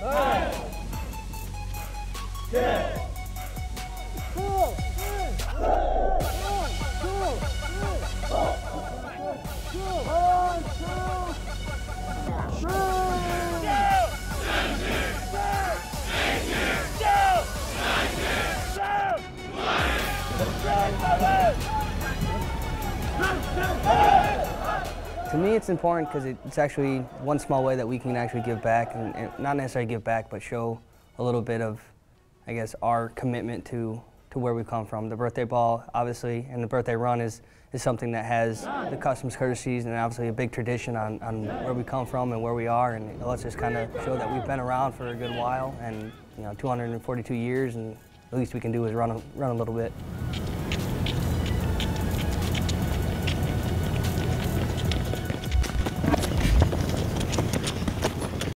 네. 네. 네. 네. To me, it's important because it's actually one small way that we can actually give back, and, and not necessarily give back, but show a little bit of, I guess, our commitment to to where we come from. The birthday ball, obviously, and the birthday run is is something that has the customs courtesies and obviously a big tradition on, on where we come from and where we are, and it lets us kind of show that we've been around for a good while, and you know, 242 years, and the least we can do is run a, run a little bit.